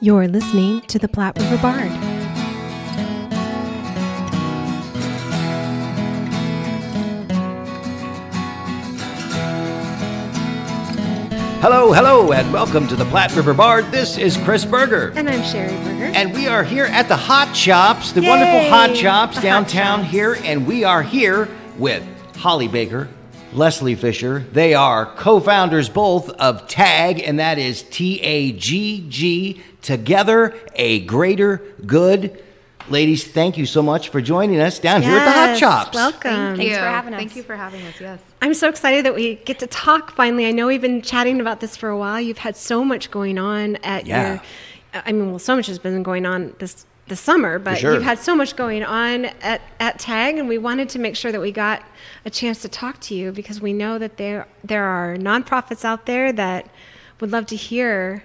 You're listening to the Platte River Bard. Hello, hello, and welcome to the Platte River Bard. This is Chris Berger. And I'm Sherry Berger. And we are here at the Hot Shops, the Yay! wonderful Hot Shops The Hot downtown Shops. here. And we are here with Holly Baker, Leslie Fischer. They are co founders both of TAGG, and that is T A G G, Together a Greater Good. Ladies, thank you so much for joining us down here at the Hot Yes, Shops. Welcome. Thanks for having us. Thank you for having us. Yes. I'm so excited that we get to talk finally. I know we've been chatting about this for a while. You've had so much going on at Yeah. your I mean, well, so much has been going on this this summer, but sure. you've had so much going on at, at TAGG, and we wanted to make sure that we got a chance to talk to you because we know that there there are nonprofits out there that would love to hear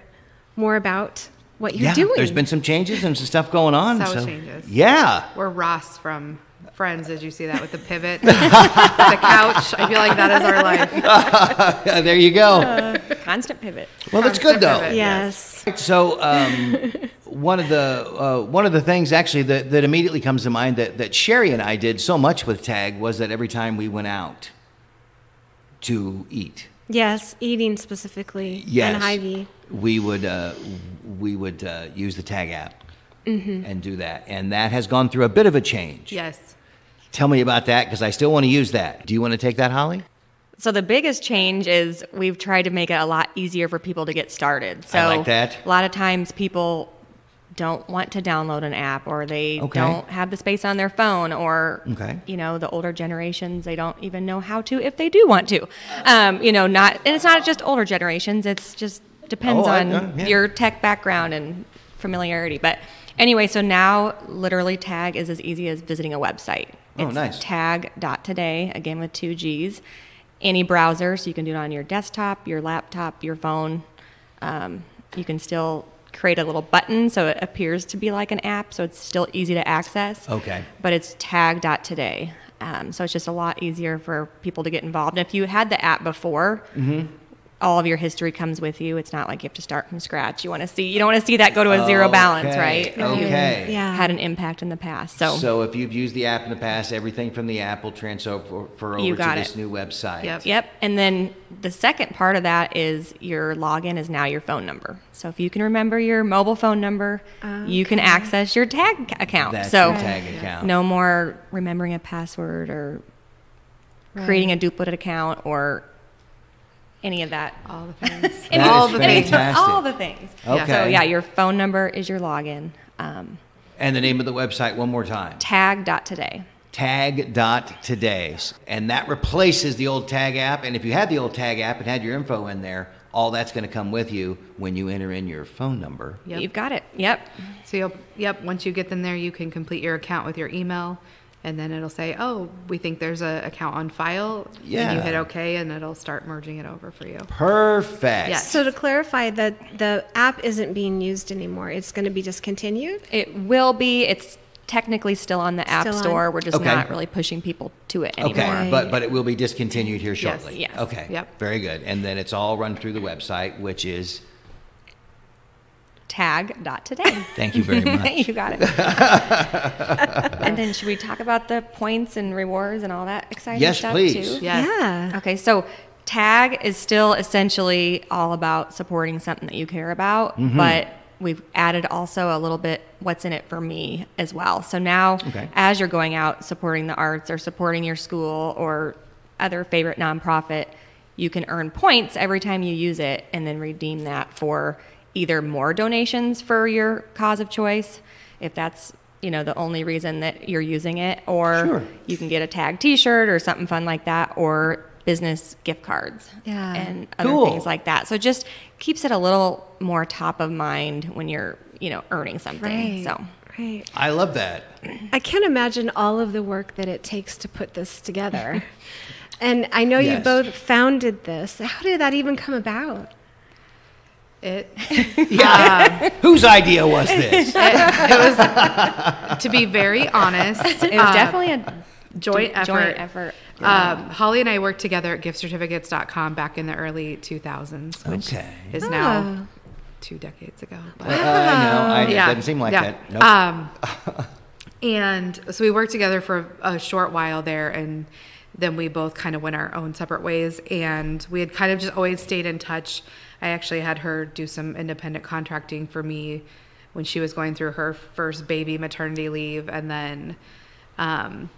more about what you're yeah, doing. there's been some changes and some stuff going on. So so changes. Yeah. We're Ross from Friends. Did you see that with the pivot, the couch? I feel like that is our life. there you go. Constant pivot. well, that's good though. pivot. yes. So um, one of the uh, one of the things actually that, that immediately comes to mind that, that Sherry and I did so much with TAGG was that every time we went out to eat, Yes, eating specifically. yes, And Hy-Vee. We would uh, we would uh, use the TAGG app Mm-hmm. and do that, and that has gone through a bit of a change. Yes. Tell me about that because I still want to use that. Do you want to take that, Holly? So the biggest change is we've tried to make it a lot easier for people to get started. So like that. A lot of times people don't want to download an app or they Okay. don't have the space on their phone or Okay. you know the older generations they don't even know how to if they do want to um, you know not and it's not just older generations it's just depends Oh, I- on uh, yeah. your tech background and familiarity but anyway so now literally tag is as easy as visiting a website Oh, it's nice. tag.today again with two g's any browser so you can do it on your desktop your laptop your phone um, you can still create a little button so it appears to be like an app so it's still easy to access Okay. but it's tag.today um, so it's just a lot easier for people to get involved and if you had the app before Mm-hmm. All of your history comes with you it's not like you have to start from scratch you want to see you don't want to see that go to a zero balance right Okay. Yeah. had an impact in the past so, So if you've used the app in the past, everything from the app will transfer for, for over You to got this new website. Yep. Yep. And then the second part of that is your login is now your phone number. So if you can remember your mobile phone number, you can access your tag account. That's so your tag account. no more remembering a password or creating a duplicate account or any of that. All the things. That all the things. fantastic. all the things. Okay. So yeah, your phone number is your login. Um, And the name of the website one more time. tag.today. Tag.today. And that replaces the old tag app. And if you had the old tag app and had your info in there, all that's going to come with you when you enter in your phone number. Yep. You've got it. Yep. So you'll, yep, once you get in there, you can complete your account with your email, and then it'll say, oh, we think there's a account on file. And Yeah. you hit OK, and it'll start merging it over for you. Perfect. Yes. So to clarify, that the app isn't being used anymore. It's going to be discontinued. It will be. It's technically still on the App Still on. Store. We're just Okay. not really pushing people to it anymore. Okay, but but it will be discontinued here shortly. Yes. Yes. Okay. Yep. Very good. And then it's all run through the website, which is. Tag.today. Thank you very much. you got it. and then should we talk about the points and rewards and all that exciting Yes, stuff please. too? Yes. Yeah. Okay, so tag is still essentially all about supporting something that you care about, Mm-hmm. but we've added also a little bit what's in it for me as well. So now Okay. as you're going out supporting the arts or supporting your school or other favorite nonprofit, you can earn points every time you use it and then redeem that for either more donations for your cause of choice, if that's you know the only reason that you're using it, or Sure. you can get a tag T-shirt or something fun like that, or business gift cards Yeah. and other Cool. things like that. So it just keeps it a little more top of mind when you're you know earning something. Right. So Right. I love that. I can't imagine all of the work that it takes to put this together. and I know you both founded this. How did that even come about? It, Yeah. Whose idea was this? it, it was, to be very honest, it was uh, definitely a joint effort. joint effort. Um, Holly and I worked together at giftcertificates.com back in the early 2000s, which Okay. is now two decades ago. But. Uh, I know. I, It doesn't seem like yeah. that. Nope. Um, and so we worked together for a short while there, and then we both kind of went our own separate ways. And we had kind of just always stayed in touch. I actually had her do some independent contracting for me when she was going through her first baby maternity leave, and then. Um,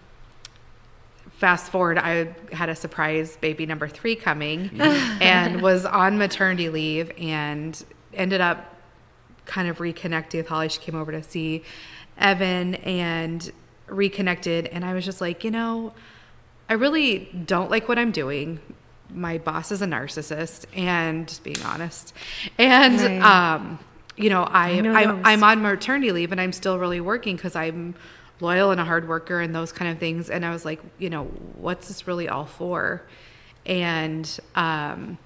fast forward, I had a surprise baby number three coming and was on maternity leave and ended up kind of reconnecting with Holly. She came over to see Evan and reconnected. And I was just like, you know, I really don't like what I'm doing. My boss is a narcissist, and just being honest. And, Right. um, you know, I, I know I'm. I'm on maternity leave and I'm still really working because I'm loyal and a hard worker and those kind of things. And I was like, you know, what's this really all for? And um,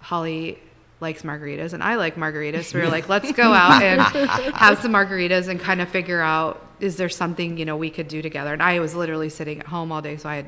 Holly likes margaritas and I like margaritas. So we were like, let's go out and have some margaritas and kind of figure out is there something, you know, we could do together. And I was literally sitting at home all day. So I had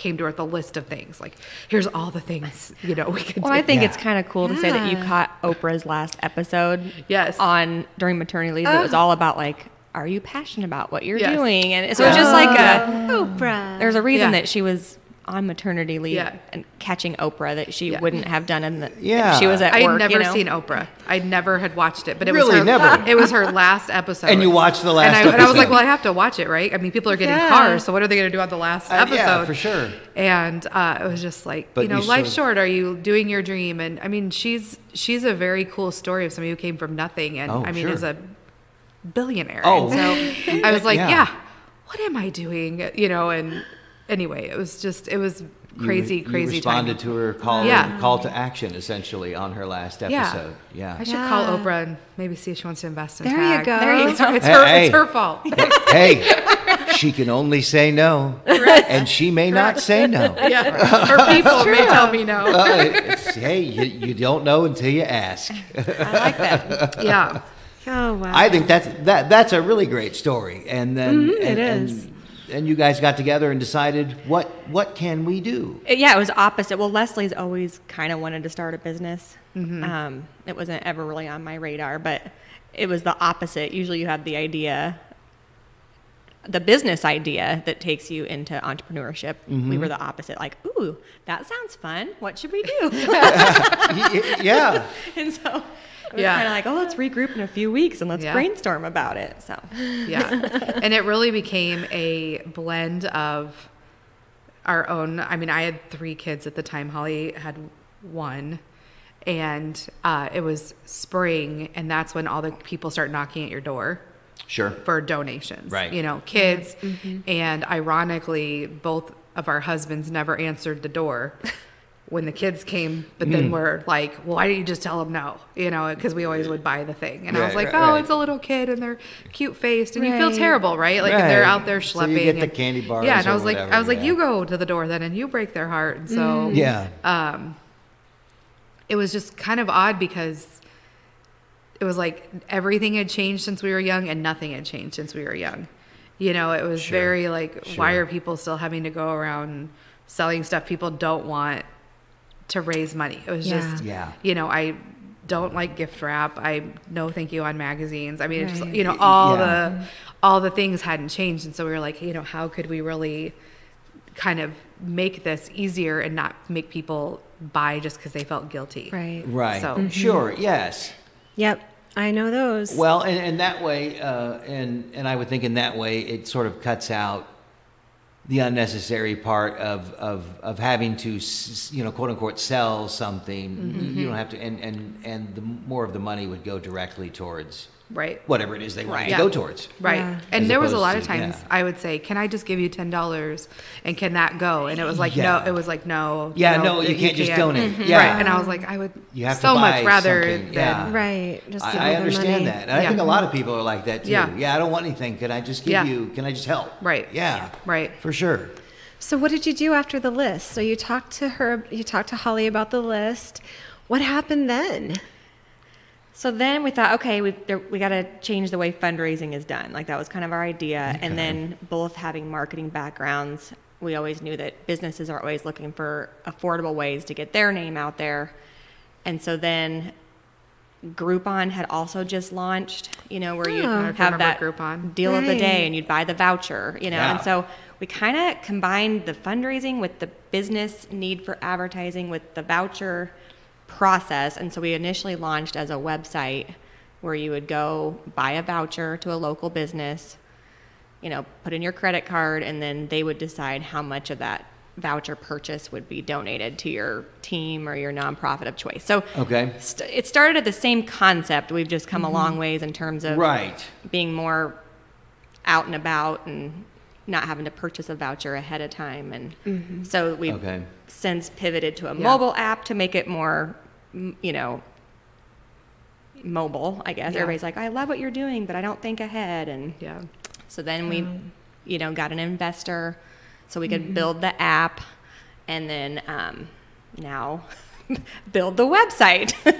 came to her with a list of things like here's all the things you know we could Well, do. I think Yeah. it's kind of cool to say that you caught Oprah's last episode. Yes. On during maternity leave, it was oh. all about like, are you passionate about what you're Yes. doing? And so it's just like a. Oprah. There's a reason Yeah. that she was on maternity leave Yeah. and catching Oprah that she Yeah. wouldn't have done in the. Yeah. If she was at I'd work. never you know? seen Oprah. I'd never had watched it, but it Really? was her, Never? It was her last episode. And you watched the last and I, And I was like, well, I have to watch it, right? I mean, people are getting Yeah. cars, so what are they going to do on the last Uh, episode? yeah, for sure. And uh, it was just like, But you know, you life's still- short. Are you doing your dream? And I mean, she's she's a very cool story of somebody who came from nothing, and Oh, I mean, sure. is a billionaire. Oh. And so I was like, Yeah. yeah. what am I doing? You know, and anyway, it was just it was You crazy, re- you crazy. responded timing. to her call, Yeah. call to action essentially on her last episode. Yeah. I should call Oprah and maybe see if she wants to invest in There you go. There you It's, her, it's, Hey, her, hey. it's her fault. hey, she can only say no, and she may not say no. yeah, her people may tell me no. Uh, it's, hey, you, you don't know until you ask. I like that. Yeah, Oh wow. I think that's that that's a really great story. And then Mhm, and, it and- is. And, you guys got together and decided what what can we do? Uh, yeah, it was opposite. Well, Leslie's always kind of wanted to start a business. Mm-hmm. Um, it wasn't ever really on my radar, but it was the opposite. Usually, you have the idea, the business idea that takes you into entrepreneurship. We mm-hmm. were the opposite. Like, ooh, that sounds fun. What should we do? Y- y- yeah. and so. It was Yeah. kind of like, oh, let's regroup in a few weeks and let's Yeah. brainstorm about it. So, yeah, and it really became a blend of our own. I mean, I had three kids at the time. Holly had one, and uh, it was spring, and that's when all the people start knocking at your door. Sure. for donations. Right. You know, kids. Mm-hmm. And ironically, both of our husbands never answered the door when the kids came, but Mm. then we're like, well, why didn't you just tell them no? You know, because we always would buy the thing. And I was like, right, oh, right. it's a little kid and they're cute faced and you feel terrible, right? Like, and they're out there So you schlepping. get the candy bars Yeah. And I or was like, I was like, you go to the door then and you break their heart. And so, Yeah. um, it was just kind of odd because it was like everything had changed since we were young and nothing had changed since we were young. You know, it was Sure. very like, why are people still having to go around selling stuff people don't want to raise money? It was Yeah. just, Yeah. you know, I don't like gift wrap. I no thank you on magazines. I mean, it's just, you know, all Yeah. the all the things hadn't changed, and so we were like, you know, how could we really kind of make this easier and not make people buy just because they felt guilty? right. Right. So- Sure. Yes. Yep. I know those. Well, and, and that way, uh, and and I would think in that way, it sort of cuts out the unnecessary part of of of having to, you know, quote unquote, sell something. Mm-hmm. You don't have to, and and and the more of the money would go directly towards Right. whatever it is they want Right. to Yeah. go towards. Right. Yeah. And there was a lot of to- times yeah. I would say, "Can I just give you ten dollars?" And can that go? And it was like, Yeah. no. It was like, no. Yeah, no, you can't just donate. Mhm. Yeah. Right. And I was like, I would You have to so buy much rather something. than Yeah. right. Just I, I understand money. that, and I think a lot of people are like that too. Yeah. I don't want anything. Can I just give Yeah. you? Can I just help? Right. Yeah. Right. For sure. So what did you do after the list? So you talked to her, you talked to Holly about the list. What happened then? So then we thought, okay, we there, we got to change the way fundraising is done. Like that was kind of our idea. And then both having marketing backgrounds, we always knew that businesses are always looking for affordable ways to get their name out there. And so then Groupon had also just launched, you know, where you Oh. I have that Groupon. deal of the day and you'd buy the voucher, you know. Yeah. And so we kind of combined the fundraising with the business need for advertising with the voucher process. And so we initially launched as a website where you would go buy a voucher to a local business, you know, put in your credit card, and then they would decide how much of that voucher purchase would be donated to your team or your nonprofit of choice. So Okay. st- it started at the same concept. We've just come a mm-hmm. long ways in terms of Right. being more out and about and not having to purchase a voucher ahead of time. And so we've Okay. since pivoted to a Yeah. mobile app to make it more, you know, mobile, I guess. Yeah. Everybody's like, I love what you're doing, but I don't think ahead. And Yeah. so then we, you know, got an investor so we Mm-hmm. could build the app and then um, now build the website. so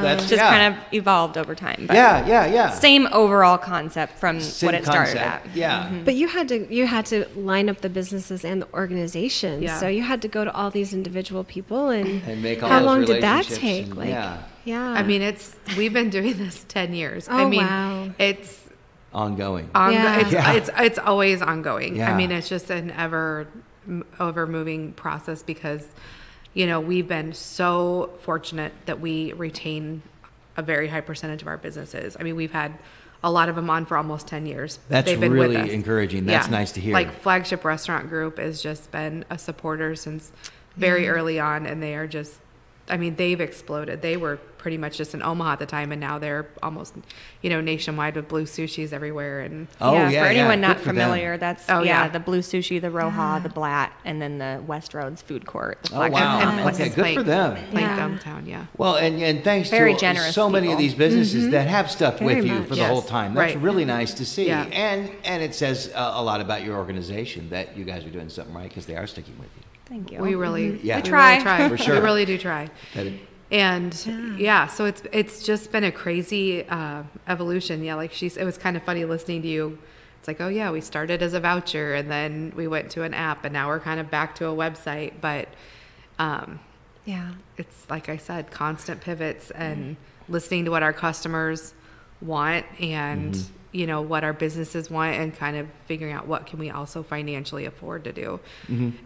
That's- just yeah. kind of evolved over time. But Yeah, yeah, yeah. Same overall concept from Same what it started at. Yeah. Mm-hmm. But you had to you had to line up the businesses and the organizations. Yeah. So you had to go to all these individual people and, And make all how those long did that take? and- like yeah. yeah. I mean, it's we've been doing this ten years. I Oh, mean, wow. it's Ongoing. ongo- Yeah. it's, Yeah. it's it's always ongoing. Yeah. I mean, it's just an ever over moving process because you know we've been so fortunate that we retain a very high percentage of our businesses. I mean, we've had a lot of them on for almost 10 years. That's They've been really with us. encouraging. That's nice to hear. Like Flagship Restaurant Group has just been a supporter since very mm. early on, and they are just, I mean, they've exploded. They were pretty much just in Omaha at the time, and now they're almost, you know, nationwide with blue sushis everywhere. And Oh, yeah, yeah, for yeah. anyone not Good for them. familiar, that's Oh, yeah, yeah. the Blue Sushi, the Roja, the Blatt, and then the Westroads Food Court. The Oh, flagship wow. campus. Okay, good for them. Plank Yeah. downtown, yeah. Well, and, and thanks Very to generous so many of these businesses that have stuck Very with you much. for the Yes, whole time. That's right. really nice to see. Yeah. And and it says uh, a lot about your organization that you guys are doing something right because they are sticking with you. Thank you. We really, Yeah. we We try. really try. For sure. We really do try. That it, And yeah. so it's it's just been a crazy uh, evolution. Yeah, like she's. It was kind of funny listening to you. It's like, oh yeah, we started as a voucher, and then we went to an app, and now we're kind of back to a website. But um, yeah. it's like I said, constant pivots and listening to what our customers want and you know what our businesses want and kind of figuring out what can we also financially afford to do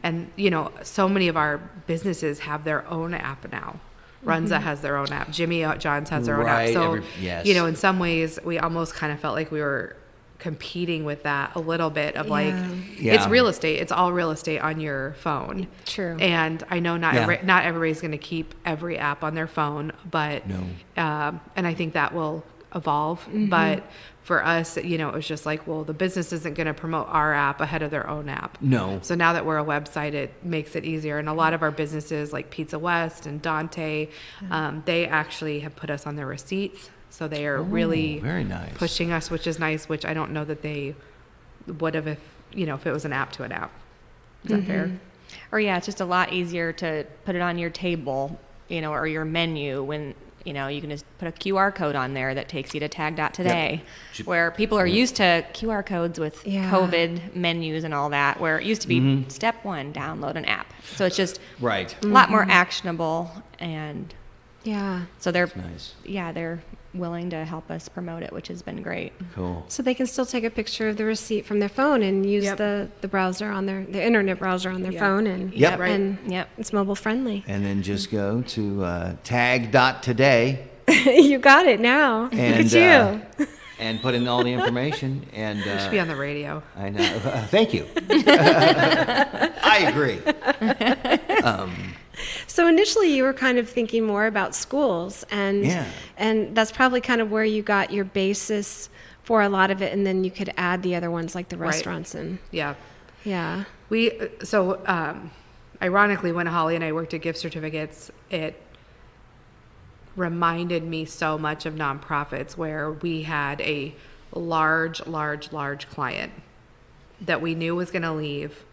and you know so many of our businesses have their own app now runza has their own app jimmy john's has their own Right, app so every- yes. you know in some ways we almost kind of felt like we were competing with that a little bit of like Yeah. Yeah. it's real estate it's all real estate on your phone True. and I know not Yeah. every, not everybody's going to keep every app on their phone, but No. um, and I think that will evolve. But for us, you know, it was just like, well, the business isn't going to promote our app ahead of their own app. No. So now that we're a website, it makes it easier. And a lot of our businesses, like Pizza West and Dante, um, they actually have put us on their receipts. So they are really Oh, very nice. pushing us, which is nice. Which I don't know that they would have if you know if it was an app to an app. Is that fair? Or yeah, it's just a lot easier to put it on your table, you know, or your menu when you know you can just put a QR code on there that takes you to tag.today, Should- where people are used to QR codes with Yeah. COVID menus and all that. Where it used to be Mm-hmm. step one, download an app. So it's just right. a lot more actionable, and Yeah. so they're Nice. yeah they're willing to help us promote it, which has been great. Cool. So they can still take a picture of the receipt from their phone and use Yep. the, the browser on their the internet browser on their Yep. phone and Yep. Right. and Yep. it's mobile friendly. And then just go to uh, tag.today you got it now. and Look at you. uh, and put in all the information. And We uh, should be on the radio. I know. thank you. I agree. So initially, you were kind of thinking more about schools, and Yeah. and that's probably kind of where you got your basis for a lot of it, and then you could add the other ones like the Right. restaurants and Yeah. yeah, We so um, ironically, when Holly and I worked at gift certificates, it reminded me so much of nonprofits where we had a large, large, large client that we knew was going to leave,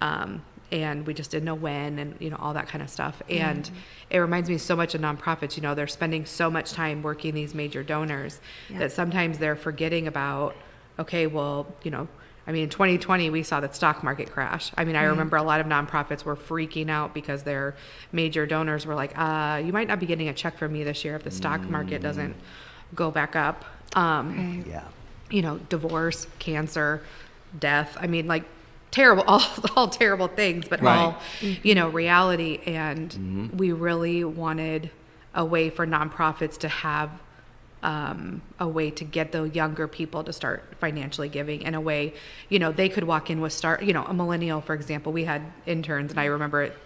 um, and we just didn't know when, and you know all that kind of stuff. And it reminds me so much of nonprofits. You know, they're spending so much time working these major donors Yeah. that sometimes they're forgetting about. Okay, well, you know, I mean, in 2020, we saw the stock market crash. I mean, I remember a lot of nonprofits were freaking out because their major donors were like, uh, you might not be getting a check from me this year if the stock market doesn't go back up. Um, Yeah. you know, divorce, cancer, death. I mean, like terrible, all, all terrible things, but Right. all, you know, reality. And we really wanted a way for nonprofits to have um, a way to get the younger people to start financially giving in a way, you know, they could walk in with start, you know, a millennial, for example, we had interns and I remember it,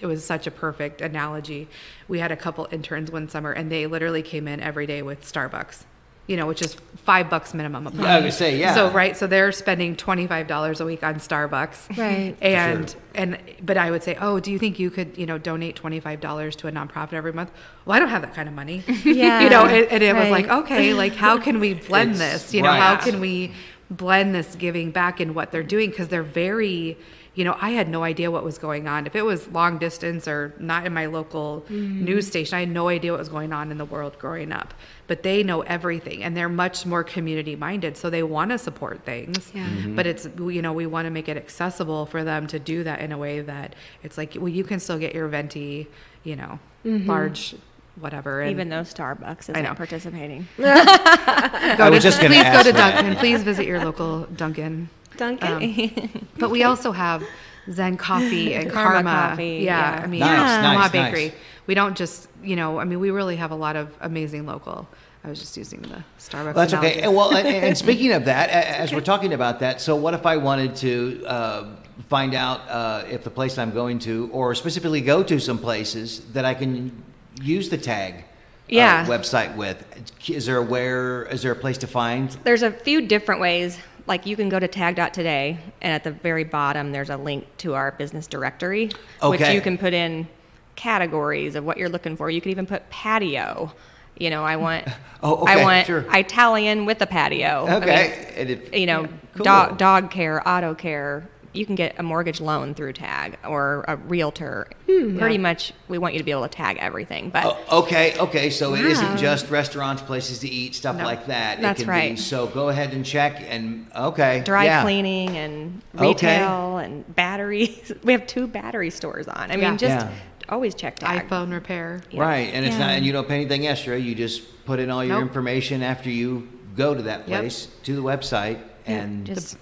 it was such a perfect analogy. We had a couple interns one summer and they literally came in every day with Starbucks, you know, which is five bucks minimum a month. Yeah, I was gonna say, yeah. So, right. So they're spending $25 a week on Starbucks. Right. And, Sure. and, but I would say, oh, do you think you could, you know, donate $25 to a nonprofit every month? Well, I don't have that kind of money. Yeah, you know, and, and it was like, okay, like how can we blend It's- this? You know, how can we blend this giving back in what they're doing? Because they're very, you know, I had no idea what was going on. If it was long distance or not in my local Mm-hmm. news station, I had no idea what was going on in the world growing up. But they know everything and they're much more community minded. So they want to support things. Yeah. Mm-hmm. But it's, you know, we want to make it accessible for them to do that in a way that it's like, well, you can still get your venti, you know, Mm-hmm. large, whatever. And Even though Starbucks I know. isn't participating. go I was to- just please ask go to that. Dunkin'. Please visit your local Dunkin'. Duncan. Um, but we also have Zen Coffee and Karma Karma. Coffee, yeah, yeah. I mean, Nice, yeah. nice, Omaha nice. Bakery. We don't just, you know, I mean, we really have a lot of amazing local. I was just using the Starbucks. Well, that's okay. analogy. And Well, and, and speaking of that, as we're talking about that, so what if I wanted to uh, find out uh, if the place I'm going to, or specifically go to some places that I can use the tag Yeah. uh, website with? Is there a where? Is there a place to find? There's a few different ways. Like you can go to tag.today, and at the very bottom, there's a link to our business directory, which you can put in categories of what you're looking for. You could even put patio. You know, I want, Oh, okay, I want sure. Italian with a patio. I mean, Okay. And if- you know, cool. dog, dog care, auto care. You can get a mortgage loan through TAGG or a realtor. Hmm, Pretty much, we want you to be able to tag everything. But Oh, okay, okay. So it Wow. isn't just restaurants, places to eat, stuff No. like that. That's it can Be, right. so go ahead and check and okay. dry yeah. cleaning and Okay. retail and batteries. We have two battery stores on. I Yeah. mean, just Yeah. always check tag. iPhone repair. Yeah. Right, and it's Yeah. not, and you don't pay anything extra. You just put in all your Nope. information after you go to that Yep. place to the website, and Just s-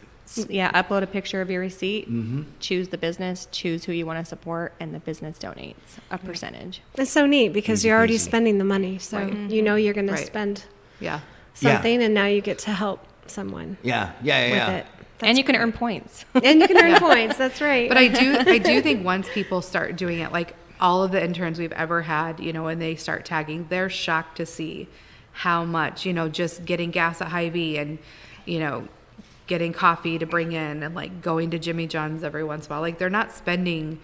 yeah, upload a picture of your receipt. Mm-hmm. Choose the business. Choose who you want to support, and the business donates a percentage. It's so neat because Easy you're already peasy. spending the money, so Right. you know you're going Right. to spend Yeah. Yeah. something, and now you get to help someone yeah, yeah, yeah. with yeah. it. and you can earn points. and you can earn points. That's right. But I do, I do think once people start doing it, like all of the interns we've ever had, you know, when they start tagging, they're shocked to see how much, you know, just getting gas at Hy-Vee and, you know, getting coffee to bring in and like going to Jimmy John's every once in a while. Like they're not spending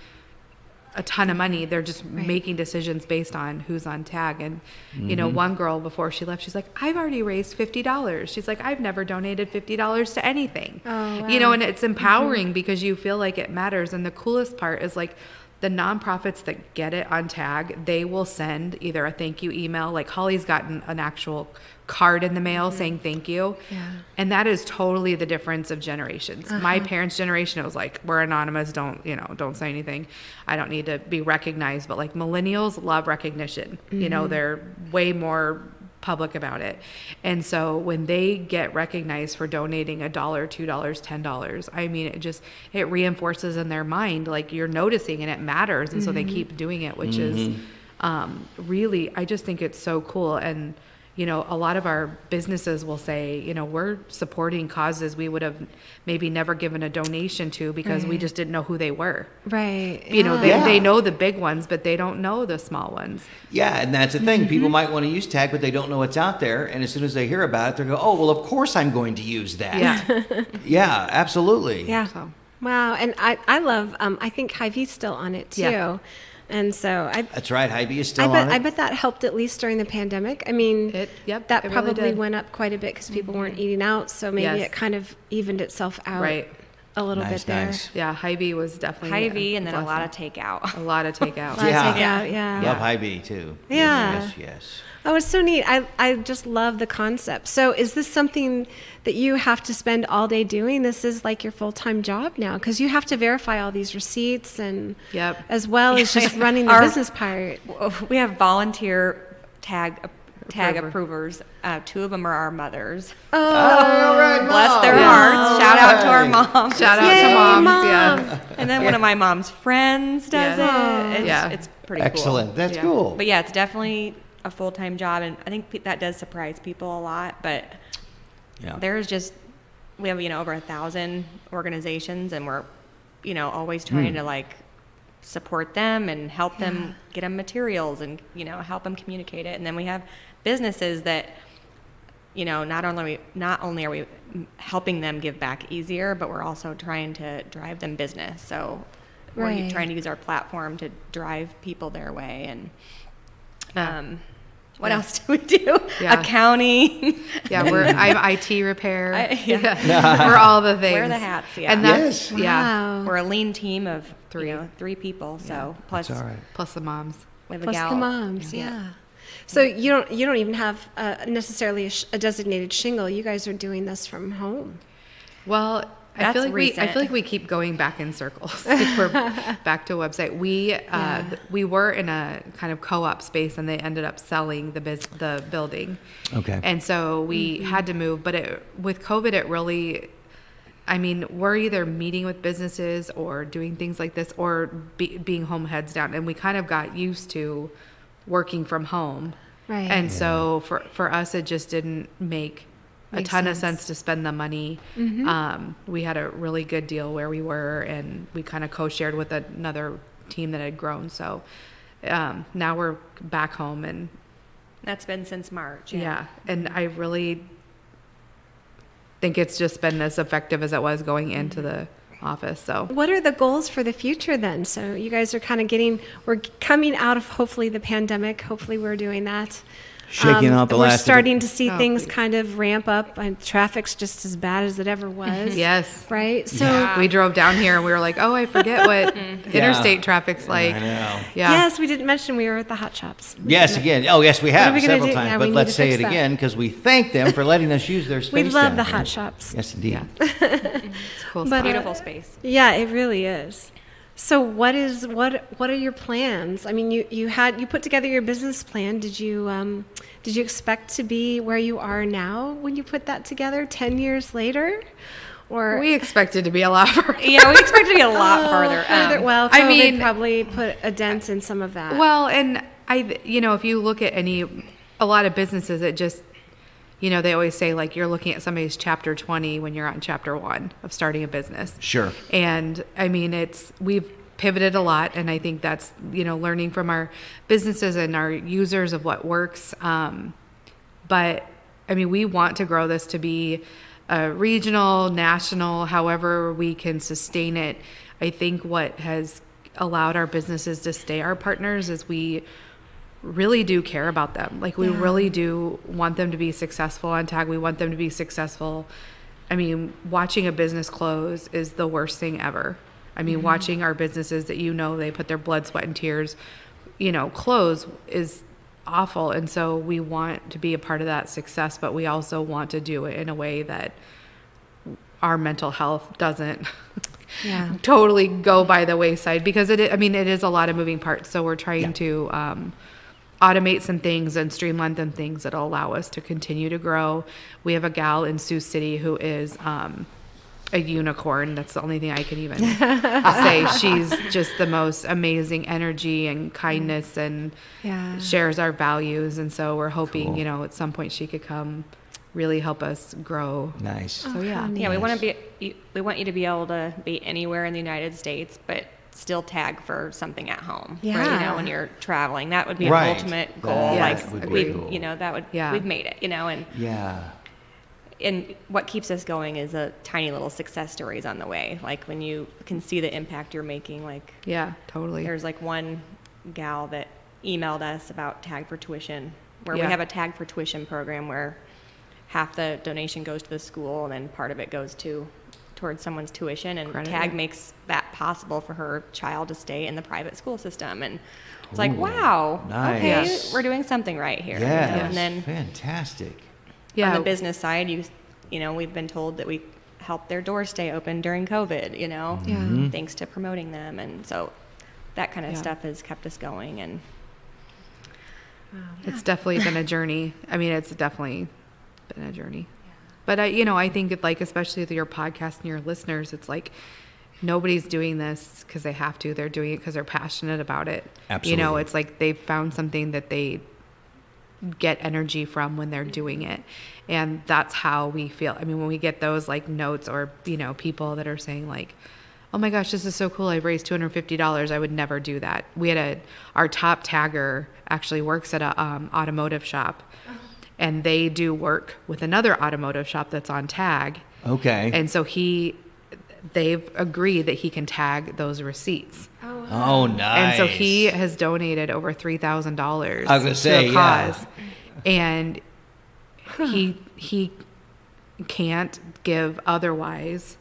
a ton of money. They're just making decisions based on who's on tag. And, you know, mm-hmm. one girl before she left, she's like, I've already raised $50. She's like, I've never donated $50 to anything. Oh, You know, and it's mm-hmm. empowering because you feel like it matters. And the coolest part is like the nonprofits that get it on tag, they will send either a thank you email, like Holly's gotten an actual card in the mail mm-hmm. saying thank you. Yeah. And that is totally the difference of generations. My uh-huh. parents' generation, it was like, we're anonymous, don't, you know, don't say anything. I don't need to be recognized. But like millennials love recognition. You know, mm-hmm. they're way more public about it. And so when they get recognized for donating a dollar, two dollars, ten dollars, I mean it just it reinforces in their mind like you're noticing and it matters and so they mm-hmm. keep doing it, which is um, really I just think it's so cool and you know, a lot of our businesses will say, you know, we're supporting causes we would have maybe never given a donation to because we just didn't know who they were. right. You know, they, Yeah. they know the big ones, but they don't know the small ones. Yeah, and that's the thing. People Mm-hmm. might want to use tag, but they don't know what's out there. And as soon as they hear about it, they go, "Oh, well, of course I'm going to use that." Yeah. yeah, absolutely. Yeah. So- Wow. And I, I love, um, I think Hy-Vee's still on it too. Yeah. And so I, That's right. Hy-Vee is still I bet, on it. I bet that helped at least during the pandemic. I mean, It- yep, that it probably did. Mm-hmm. went up quite a bit because people weren't eating out. So maybe Yes. it kind of evened itself out. Right. a little Nice, bit there. nice. Yeah, Hy-Vee was definitely a Hy-Vee and then a lot of takeout. a lot of takeout. Lot of Yeah. takeout, yeah. Love Hy-Vee too. Yeah. Yes, yes. Oh, it's so neat. I, I just love the concept. So, is this something that you have to spend all day doing? This is like your full time job now because you have to verify all these receipts and Yep. as well as just running the Our- business part. We have volunteer tag tag Approver. approvers. Uh, two of them are our mothers. Oh, All right, Bless their Mom. hearts. Shout out to our moms. Shout out Yay, to moms. moms. Yeah. And then one of my mom's friends does Yeah. it. It's, Yeah. it's pretty Excellent. cool. That's Yeah. cool. But yeah, it's definitely a full time job, and I think that does surprise people a lot. But yeah. there's just we have you know over a thousand organizations, and we're you know always trying to like support them and help them get them materials and you know help them communicate it. And then we have businesses that you know not only not only are we mm, helping them give back easier, but we're also trying to drive them business. So we're trying to use our platform to drive people their way and. Um, what Yeah. else do we do? Yeah. Accounting. Yeah, we're I'm IT repair. I- yeah. we're all the things. Wear the hats, yeah. And that's Yes. yeah. Wow. We're a lean team of Three. three, you know, three people. So plus That's all right. Plus the moms. we have Plus a gal. the moms, yeah. So you don't you don't even have uh, necessarily a, sh- a designated shingle. You guys are doing this from home. Well, I feel like we I feel like we keep going back in circles. Like we're back to a website. We uh, th- we were in a kind of co-op space, and they ended up selling the biz- the building. Okay. And so we had to move, but it, with COVID, it really. I mean, we're either meeting with businesses or doing things like this, or be, being home heads down, and we kind of got used to working from home. Right. And so for for us, it just didn't make a Makes ton of sense. sense to spend the money. Um, we had a really good deal where we were, and we kind of co-shared with another team that had grown. So um, now we're back home, and That's been since March. yeah. and I really think it's just been as effective as it was going into the office. So What are the goals for the future then? So you guys are kind of getting we're coming out of hopefully the pandemic. Hopefully we're doing that. Shaking out the we're last of it. starting to see Oh, things please. kind of ramp up and traffic's just as bad as it ever was. yes. Right? So Yeah. We drove down here and we were like, oh, I forget what interstate traffic's like. I know. Yeah. Yes, we didn't mention we were at the hot shops. Yes, again. Oh, yes, we have we several do? times. Yeah, but let's say it that. again because we thank them for letting us use their space. We love down the here. hot shops. Yes, indeed. It's cool But, uh, Beautiful space. Yeah, it really is. So what is what what are your plans? I mean, you you had you put together your business plan. Did you um did you expect to be where you are now when you put that together 10 years later? Or We expected to be a lot further. Yeah, we expect to be a lot farther. further- Um, well, I mean- probably put a dent in some of that. Well, and I, you know, if you look at any, a lot of businesses, it just, you know, they always say like you're looking at somebody's chapter 20 when you're on chapter one of starting a business. Sure. And I mean, it's, we've pivoted a lot. And I think that's, you know, learning from our businesses and our users of what works. Um, but I mean, we want to grow this to be a regional, national, however we can sustain it. I think what has allowed our businesses to stay our partners is we really do care about them. Like we really do want them to be successful on tag. We want them to be successful. I mean, watching a business close is the worst thing ever. I mean, watching our businesses that you know they put their blood, sweat, and tears, you know, close is awful. And so we want to be a part of that success, but we also want to do it in a way that our mental health doesn't Yeah. totally go by the wayside because it i- I mean it is a lot of moving parts so we're trying Yeah. to um, automate some things and streamline some things that'll allow us to continue to grow we have a gal in sioux city who is um, a unicorn that's the only thing i can even say she's just the most amazing energy and kindness and Yeah. shares our values and so we're hoping Cool. you know at some point she could come really help us grow Nice. so yeah how yeah, we want to be. We want you to be able to be anywhere in the United States, but still tag for something at home. Right? You know, when you're traveling, that would be Right. an ultimate goal. Yes, like would we, be cool. you know, that would. Yeah. We've made it. You know, and Yeah. and what keeps us going is a tiny little success stories on the way. Like when you can see the impact you're making. Like yeah totally there's like one gal that emailed us about tag for tuition, where Yeah. we have a tag for tuition program where half the donation goes to the school and then part of it goes to towards someone's tuition, and Credit, TAGG makes that possible for her child to stay in the private school system. And it's like, wow, okay, nice. we're doing something right here. you know? Yeah. And then fantastic. Yeah. on the business side, you you know, we've been told that we helped their doors stay open during COVID. You know, Yeah. Mm-hmm. thanks to promoting them, and so that kind of Yeah. stuff has kept us going. And It's definitely been a journey. I mean, it's definitely been a journey. But I, you know, I think it, like especially with your podcast and your listeners, it's like nobody's doing this because they have to. They're doing it because they're passionate about it. Absolutely. You know, it's like they've found something that they get energy from when they're doing it. And that's how we feel. I mean, when we get those like notes or, you know, people that are saying like, oh my gosh, this is so cool. I've raised $250. I would never do that. We had a, our top tagger actually works at a um, automotive shop and they do work with another automotive shop that's on tag. Okay. And so he, they've agreed that he can tag those receipts. Oh, oh, nice. And so he has donated over three thousand dollars I was gonna to say, a yeah. cause, and he he can't give otherwise,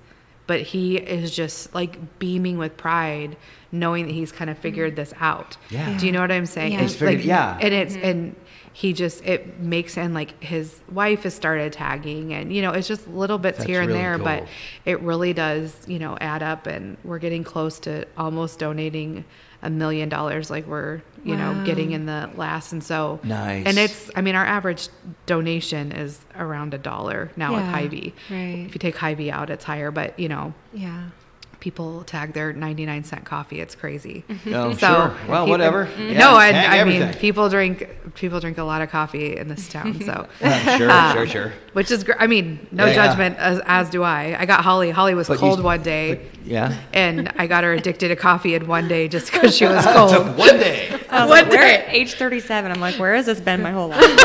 but he is just like beaming with pride, knowing that he's kind of figured mm. this out. Yeah. Do you know what I'm saying? Yeah. He's figured- like, yeah. and it's and mm-hmm. He just it makes and like his wife has started tagging and you know it's just little bits That's here and really there but it really does you know add up and we're getting close to almost donating a million dollars like we're you know getting in the last and so Nice. and it's i mean our average donation is around a dollar now with Yeah, Hy-Vee. right. if you take Hy-Vee out it's higher but you know Yeah. People tag their 99 cent coffee it's crazy Oh, so sure. Well, people- whatever. Yeah, no and tag i mean people drink people drink a lot of coffee in this town so Uh, sure, uh, sure, sure. which is great i mean no Yeah, yeah. judgment as, as do i i got holly holly was But you- cold one day but- yeah. and I got her addicted to coffee in one day just because she was Took cold. one day. I was One like, where day. at age 37, I'm like, where has this been my whole life? She's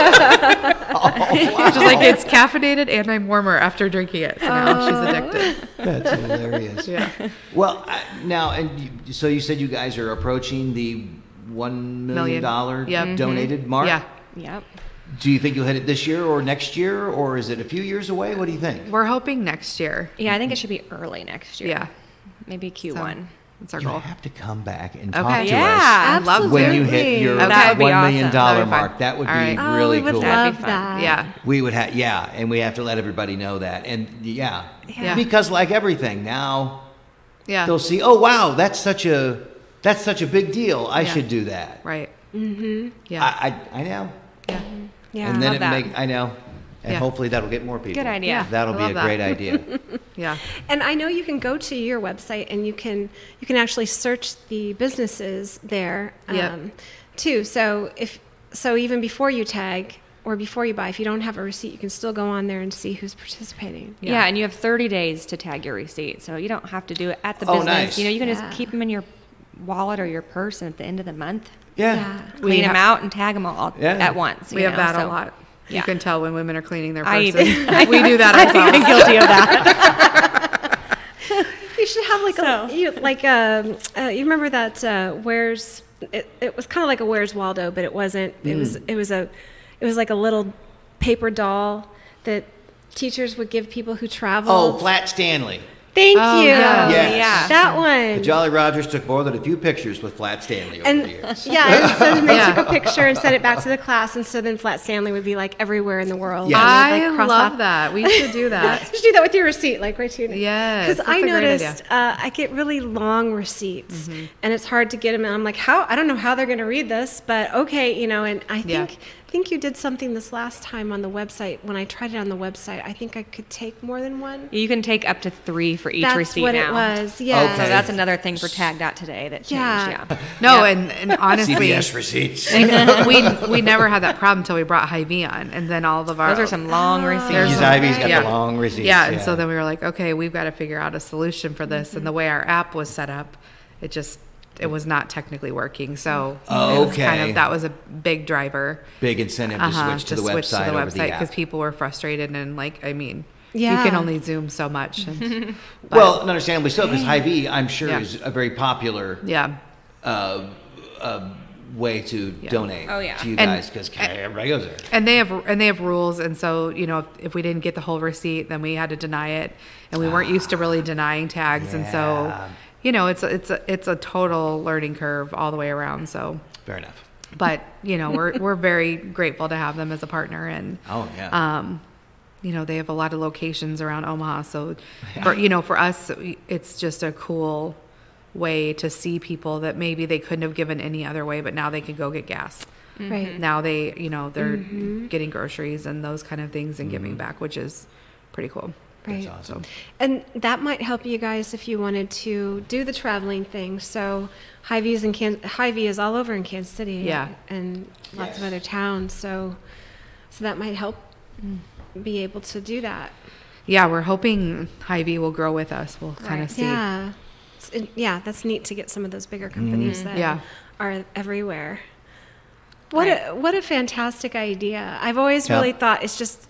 like, it's caffeinated and I'm warmer after drinking it. So now she's addicted. That's hilarious. Yeah. Well, I- now, and you, so you said you guys are approaching the one million dollar Yep. Mm-hmm. donated mark. Yeah. yep. Do you think you'll hit it this year or next year, or is it a few years away? What do you think? We're hoping next year. Yeah, I think it should be early next year. Yeah. Maybe Q1. that's our You goal. have to come back and Okay. talk to Yeah. us I love Absolutely. when you hit your Okay. That would one million awesome. dollar That'd be fun. mark. That would All be right. Oh, really we would cool. Love that. Yeah. We would have, yeah, and we have to let everybody know that, and yeah, Yeah. because like everything now, Yeah. they'll see, oh wow, that's such a that's such a big deal. I Yeah. should do that. Right. Mm-hmm. Yeah. I, I I know, yeah. Yeah. and then love it that. make I know, and Yeah. hopefully that'll get more people. Good idea. That'll I be a that. great idea. Yeah. And I know you can go to your website and you can you can actually search the businesses there Yep. um, too. So if so, even before you tag or before you buy, if you don't have a receipt, you can still go on there and see who's participating. Yeah. Yeah. and you have 30 days to tag your receipt. So you don't have to do it at the Oh, business. nice. You know, you can Yeah. just keep them in your wallet or your purse and at the end of the month. Yeah. Yeah. We Clean them ha- out and tag them all Yeah. at once. We you have know, that a so- lot. You can tell when women are cleaning their I purses. even- we do that I've even ourselves. been guilty of that. You should have like So- a you, like a, uh, you remember that uh, where's it, it was kind of like a Where's Waldo, but it wasn't. It was Mm. it was a it was like a little paper doll that teachers would give people who traveled. Oh, Flat Stanley. Thank Oh, you. yeah. Yes. yeah. That one. The one. Jolly Rogers took more than a few pictures with Flat Stanley over and the years. yeah, and so then they Yeah. took a picture and sent it back to the class, and so then Flat Stanley would be like everywhere in the world. Yes. I like, cross love off- that. We should do that. Just do that with your receipt, like right here. your Yes, Because that's I a great idea. noticed uh, I get really long receipts, Mm-hmm. and it's hard to get them. And I'm like, how? I don't know how they're going to read this, but okay, you know. And I think I think you did something this last time on the website. When I tried it on the website, I think I could take more than one. You can take up to three for each That's receipt what now. it was. Yeah. Okay. So that's another thing for today. that changed. Yeah. Yeah. No, Yeah. and, and honestly, CVS receipts. we we never had that problem until we brought Hy-Vee on, and then all of our Those are some long Oh. receipts. There's These some- Hy-Vee's got yeah. the long receipts. yeah, and so then we were like, okay, we've got to figure out a solution for this. And the mm-hmm. way our app was set up, it just it was not technically working. So Oh, it kind okay. of that was a big driver. big incentive to uh-huh, switch to, the website over the app. because people were frustrated and like I mean, Yeah. you can only zoom so much. And, well, and understandably so, because Hy-Vee, I'm sure, Yeah. is a very popular yeah, uh, uh, way to donate Oh, yeah. to you And- guys because everybody goes there. And they have and they have rules, and so you know if, if we didn't get the whole receipt, then we had to deny it, and we weren't used to really denying tags, and so Yeah. You know it's a, it's a, it's a total learning curve all the way around. So, Fair enough. but you know we're we're very grateful to have them as a partner, and Oh yeah. um, you know they have a lot of locations around Omaha, so for you know for us it's just a cool way to see people that maybe they couldn't have given any other way, but now they can go get gas. Right. Now they, you know, they're Mm-hmm. getting groceries and those kind of things and giving back, which is pretty cool. Right. That's awesome. And that might help you guys if you wanted to do the traveling thing. So Hy-Vee is in Kan- Hy-Vee is all over in Kansas City. Yeah. And lots of other towns. So, so that might help be able to do that. Yeah, we're hoping Hy-Vee will grow with us. We'll kind of Right. see. Yeah. It- yeah, that's neat to get some of those bigger companies mm. that Yeah. are everywhere. What a what a fantastic idea! I've always Yeah. really thought it's just.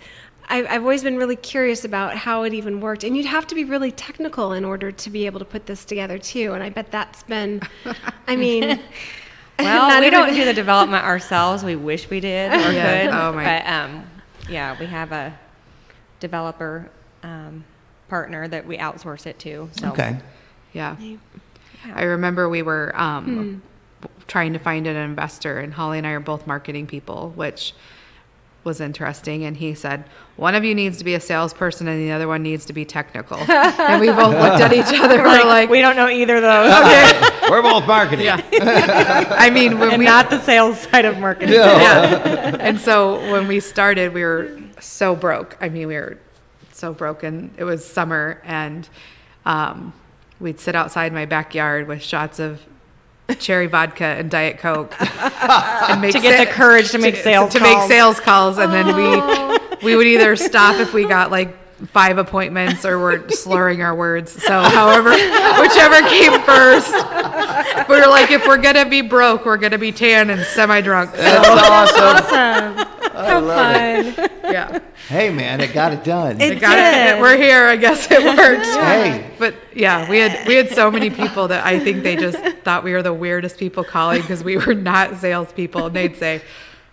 I, I've always been really curious about how it even worked, and you'd have to be really technical in order to be able to put this together too. And I bet that's been, I mean, Well, we don't do the development ourselves. We wish we did or Yeah. could. Oh, my. But um, yeah, we have a developer um, partner that we outsource it to. So okay. Yeah. I remember we were um, Hmm. trying to find an investor, and Holly and I are both marketing people, which was interesting. And he said, one of you needs to be a salesperson and the other one needs to be technical. and we both looked at each other. We're like, we don't know either of those. okay. We're both marketing. yeah. I mean, when and we not the sales side of marketing. yeah. And so when we started, we were so broke. I mean, we were so broken. It was summer, and um, we'd sit outside my backyard with shots of cherry vodka and diet coke and make To get the courage to make sales to make calls. sales calls, and then we oh. we would either stop if we got like five appointments or we're slurring our words. So however, whichever came first. We were like, if we're gonna be broke, we're gonna be tan and semi-drunk. So, That's awesome. awesome. How fun! yeah. hey man, it got it done. It It got it. did. We're here. I guess it worked. Hey. But yeah, we had we had so many people that I think they just thought we were the weirdest people calling because we were not salespeople, and they'd say.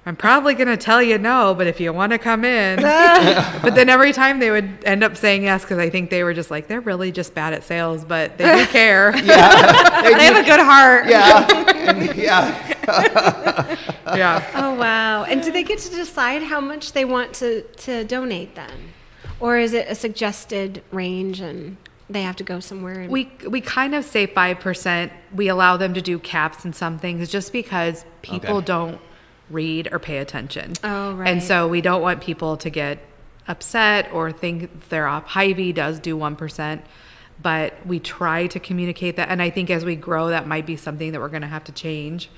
I'm probably going to tell you no, but if you want to come in. but then every time they would end up saying yes because I think they were just like, they're really just bad at sales, but they do care. yeah. They have a good heart. yeah. Yeah. yeah. Oh wow! And do they get to decide how much they want to to donate then, or is it a suggested range and they have to go somewhere? And, We we kind of say five percent. We allow them to do caps and some things just because people Okay. don't read or pay attention. Oh, right. And so we don't want people to get upset or think they're off. Hy-Vee does do one percent, but we try to communicate that. And I think as we grow, that might be something that we're going to have to change.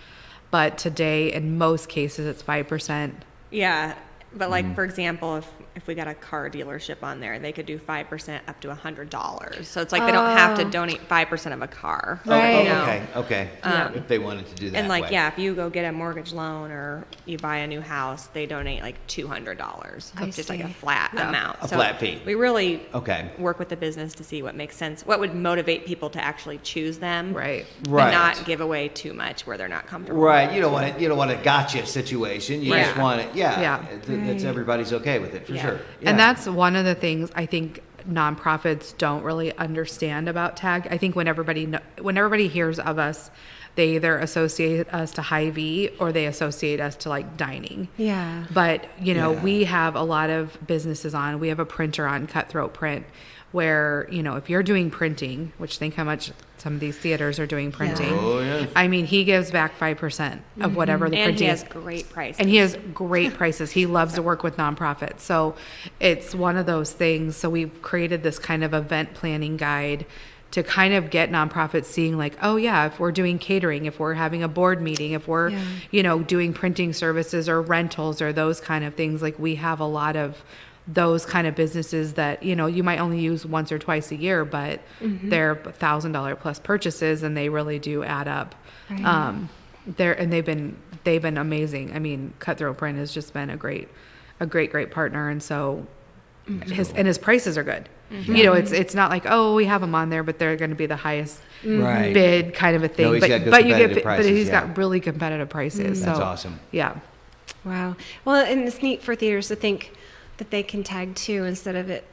But today, in most cases, it's five percent. Yeah, but like mm-hmm. for example, if if we got a car dealership on there, they could do five percent up to a hundred dollars. So it's like they don't have to Oh. donate five percent of a car. Oh, Right. oh, you know? okay. Okay. Um, if they wanted to do that. And like, way. yeah, if you go get a mortgage loan or you buy a new house, they donate like two hundred dollars. So I it's just like a flat Yeah. amount. A So flat fee. We really Okay. work with the business to see what makes sense, what would motivate people to actually choose them, Right. Right. But not give away too much where they're not comfortable. Right, you don't want it. You don't want a gotcha situation. You just want it. Yeah, Yeah. it- That's everybody's okay with it for Yeah. Sure. And that's one of the things I think nonprofits don't really understand about TAGG. I think when everybody when everybody hears of us, they either associate us to Hy-Vee or they associate us to like dining. yeah. But you know, Yeah. we have a lot of businesses on. We have a printer on Cutthroat Print, where you know if you're doing printing, which think how much some of these theaters are doing printing. Oh, yes. I mean, he gives back five percent of mm-hmm. whatever the printing And he has is. great prices. And he has great prices. He loves to work with nonprofits. So it's one of those things. So we've created this kind of event planning guide to kind of get nonprofits seeing like, oh yeah, if we're doing catering, if we're having a board meeting, if we're, Yeah. you know, doing printing services or rentals or those kind of things, like we have a lot of those kind of businesses that you know you might only use once or twice a year but mm-hmm. they're thousand dollar plus purchases and they really do add up um they're and they've been they've been amazing i mean cutthroat print has just been a great a great great partner and so mm-hmm. his and his prices are good. Mm-hmm. You know, it's it's not like oh we have them on there, but they're going to be the highest Right. bid kind of a thing. No, but but you get competitive but prices, he's yeah. got really competitive prices. That's so, awesome. Yeah. Wow. Well, and it's neat for theaters to think that they can tag too instead of it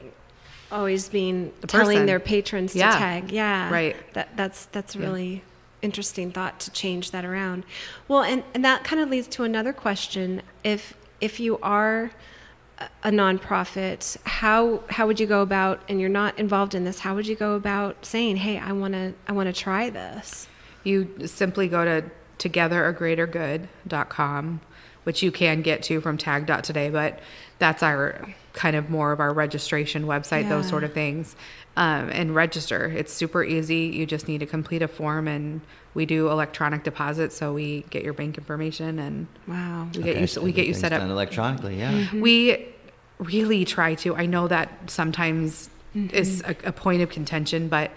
always being The telling person. their patrons Yeah. to tag. Yeah. Right. That that's that's a really interesting thought to change that around. Well, and, and that kind of leads to another question. If if you are a- a nonprofit, how how would you go about and you're not involved in this, how would you go about saying, "Hey, I want to I want to try this?" You simply go to togetheraGreaterGood.com, which you can get to from tagg.today, but that's our kind of more of our registration website, those sort of things. Um, and register. It's super easy. You just need to complete a form, and we do electronic deposits, so we get your bank information and Wow. we get Okay, you so we get you set up electronically. Yeah. Mm-hmm. we really try to. I know that sometimes is a, a point of contention, but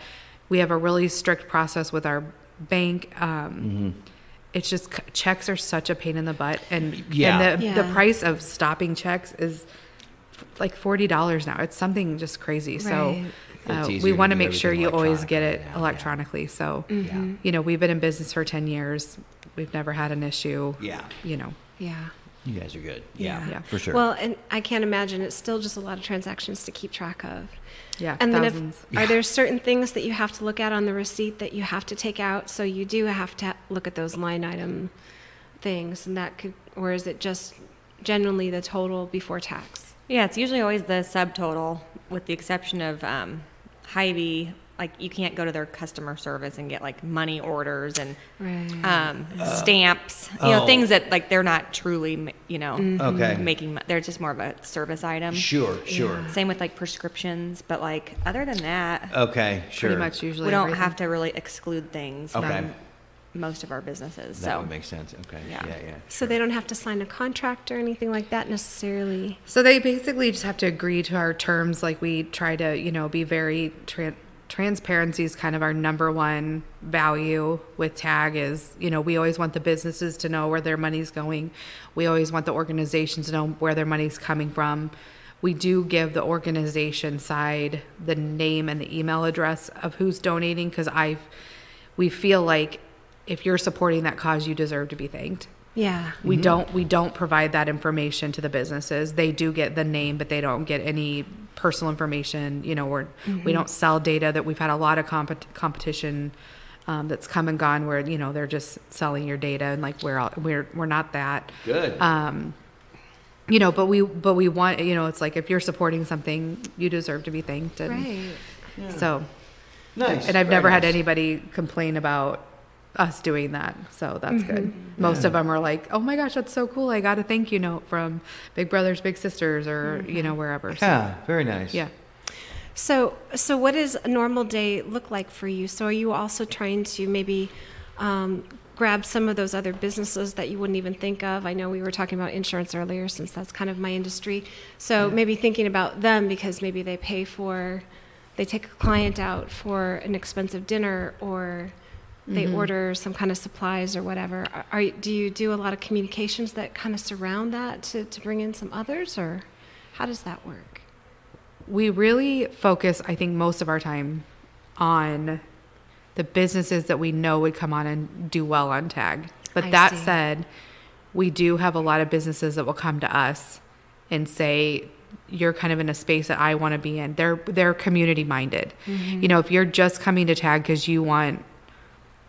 we have a really strict process with our bank. Um, It's just checks are such a pain in the butt, and Yeah. and the, the price of stopping checks is like forty dollars now. It's something just crazy. So. Right. It's Uh, we want to make sure you always get it electronically yeah. So, Mm-hmm. Yeah. you know, we've been in business for 10 years. We've never had an issue. Yeah. You know, Yeah. You guys are good. Yeah, Yeah. for sure. Well, and I can't imagine it's still just a lot of transactions to keep track of. Yeah, And then, thousands. if, are there certain things that you have to look at on the receipt that you have to take out? So you do have to look at those line item things, and that could, or is it just generally the total before tax? Yeah, it's usually always the subtotal, with the exception of um, Hy-Vee. Like you can't go to their customer service and get like money orders and Right. um, stamps. You know, oh. things that like they're not truly, you know, Okay. making. mo- They're just more of a service item. sure, sure. Same with like prescriptions, but like other than that, Okay, sure. pretty much usually we don't everything. have to really exclude things Okay. from most of our businesses. That so would make sense. Okay. Yeah, Yeah. yeah. So they don't have to sign a contract or anything like that necessarily. So they basically just have to agree to our terms. Like we try to, you know, be very tran transparency is kind of our number one value with TAGG is you know we always want the businesses to know where their money's going. We always want the organizations to know where their money's coming from. We do give the organization side the name and the email address of who's donating because i we feel like if you're supporting that cause you deserve to be thanked Yeah. we don't we don't provide that information to the businesses. They do get the name, but they don't get any personal information. You know, we're, we don't sell data. That we've had a lot of compet- competition um, that's come and gone where you know they're just selling your data and like we're all, we're we're not that. Good. Um, you know, but we but we want you know it's like if you're supporting something, you deserve to be thanked. And Right. So, nice. and I've Very never had nice. anybody complain about us doing that. So that's good. Most of them are like, "Oh my gosh, that's so cool! I got a thank you note from Big Brothers Big Sisters or you know wherever." So, Yeah, very nice. yeah. So, so what does a normal day look like for you? So, are you also trying to maybe um, grab some of those other businesses that you wouldn't even think of? I know we were talking about insurance earlier, since that's kind of my industry. So, maybe thinking about them because maybe they pay for, they take a client out for an expensive dinner or they mm-hmm. order some kind of supplies or whatever. Are, are do you do a lot of communications that kind of surround that to, to bring in some others, or how does that work? We really focus, I think, most of our time on the businesses that we know would come on and do well on TAGG. But I that see. said, we do have a lot of businesses that will come to us and say, you're kind of in a space that I want to be in. They're they're community minded. Mm-hmm. You know, if you're just coming to TAGG because you want,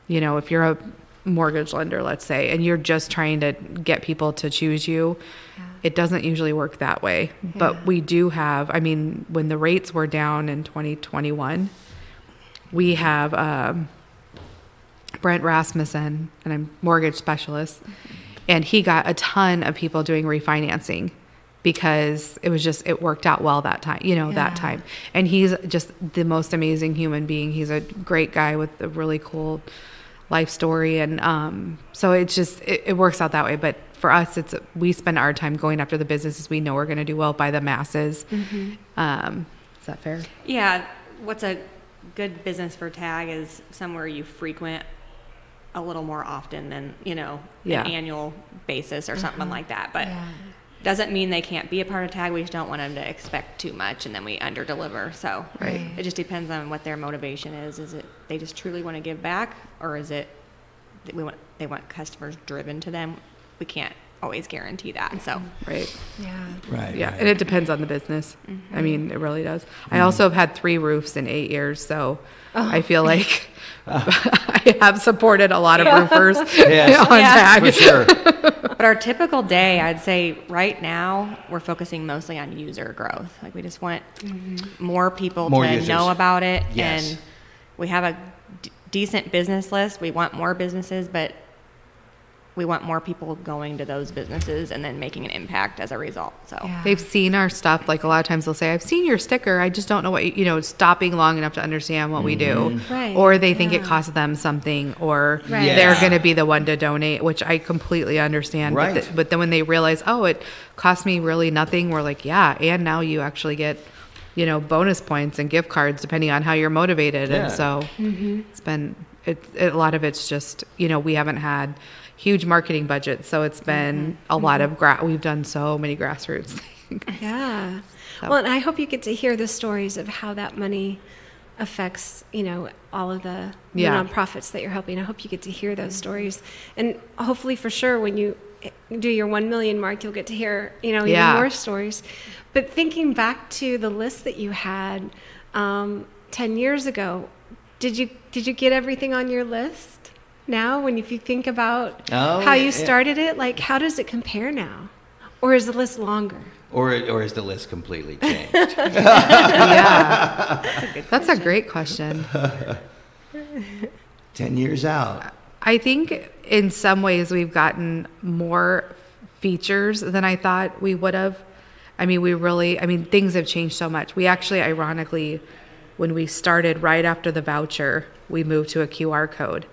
you know, if you're a mortgage lender, let's say, and you're just trying to get people to choose you, it doesn't usually work that way. But we do have, I mean, when the rates were down in 2021, we have um, Brent Rasmussen, and I'm mortgage specialist, and he got a ton of people doing refinancing because it was just it worked out well that time, you know, Yeah. that time. And he's just the most amazing human being. He's a great guy with a really cool life story, and um, so it's just it, it works out that way. But for us, it's we spend our time going after the businesses we know are going to do well by the masses. Um, is that fair? Yeah, what's a good business for TAGG is somewhere you frequent a little more often than, you know, Yeah. an annual basis or something like that. But Doesn't mean they can't be a part of TAGG. We just don't want them to expect too much and then we under deliver. So Right. it just depends on what their motivation is. Is it they just truly want to give back or is it we want they want customers driven to them? We can't always guarantee that. So Right. Yeah. Right. Yeah, right. and it depends on the business. Mm-hmm. I mean, it really does. I also have had three roofs in eight years, so Oh. I feel like I have supported a lot of roofers Yes. on Yeah. TAGG. For sure. But our typical day, I'd say right now, we're focusing mostly on user growth. Like we just want more people More to users. know about it. Yes. And we have a d- decent business list. We want more businesses, but we want more people going to those businesses and then making an impact as a result. So Yeah. They've seen our stuff. Like a lot of times they'll say, I've seen your sticker. I just don't know what, you, you know, stopping long enough to understand what we do. Mm-hmm. Right, Or they think it costs them something or Right. Yeah. they're going to be the one to donate, which I completely understand. But, Right. th- but then when they realize, oh, it cost me really nothing, we're like, yeah. And now you actually get, you know, bonus points and gift cards depending on how you're motivated. Yeah. And so mm-hmm. it's been, it, it, a lot of it's just, you know, we haven't had huge marketing budget. So it's been a lot of, gra- we've done so many grassroots things. Yeah. So- Well, and I hope you get to hear the stories of how that money affects, you know, all of the, the Yeah. nonprofits that you're helping. I hope you get to hear those stories. And hopefully for sure when you do your 1 million mark, you'll get to hear, you know, even Yeah. more stories. But thinking back to the list that you had um, 10 years ago, did you did you get everything on your list? Now, when if you think about Oh, how you yeah. started it, like how does it compare now? Or is the list longer? Or, or is the list completely changed? yeah. That's a great question. 10 years out. I think in some ways we've gotten more features than I thought we would have. I mean, we really, I mean, things have changed so much. We actually, ironically, when we started right after the voucher, we moved to a QR code.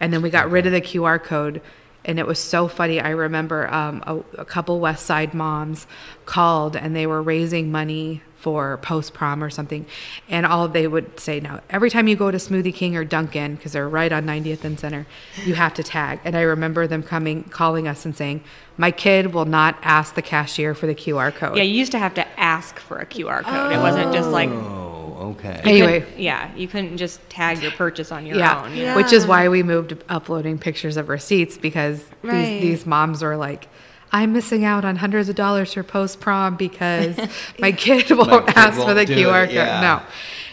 And then we got rid of the QR code. And it was so funny. I remember um, a, a couple West Side moms called and they were raising money for post prom or something. And all they would say now, every time you go to Smoothie King or Dunkin', because they're right on 90th and Center, you have to tag. And I remember them coming, calling us and saying, my kid will not ask the cashier for the QR code. yeah, you used to have to ask for a QR code. It wasn't just like Oh, okay. you Anyway. couldn't- yeah, you couldn't just tag your purchase on your yeah. own. you know? Yeah. Which is why we moved uploading pictures of receipts because Right. these, these moms were like, I'm missing out on hundreds of dollars for post prom because my kid won't kid ask for won't the do QR it, code. yeah. No.